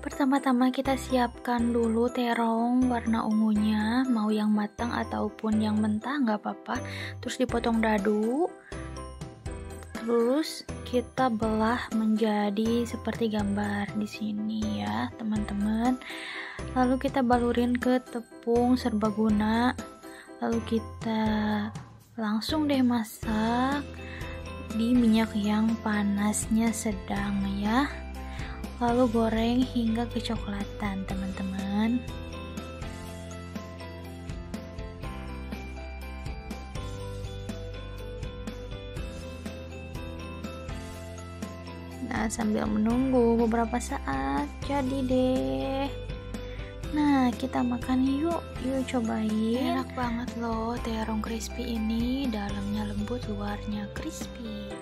Pertama-tama kita siapkan dulu terong warna ungunya, mau yang matang ataupun yang mentah nggak apa-apa. Terus dipotong dadu. Terus kita belah menjadi seperti gambar di sini ya, teman-teman. Lalu kita balurin ke tepung serbaguna. Lalu kita langsung deh masak di minyak yang panasnya sedang ya lalu goreng hingga kecoklatan teman-teman Nah, sambil menunggu beberapa saat, jadi deh. Nah, kita makan yuk. Yuk cobain. Enak banget loh terong crispy ini. Dalamnya lembut, luarnya crispy.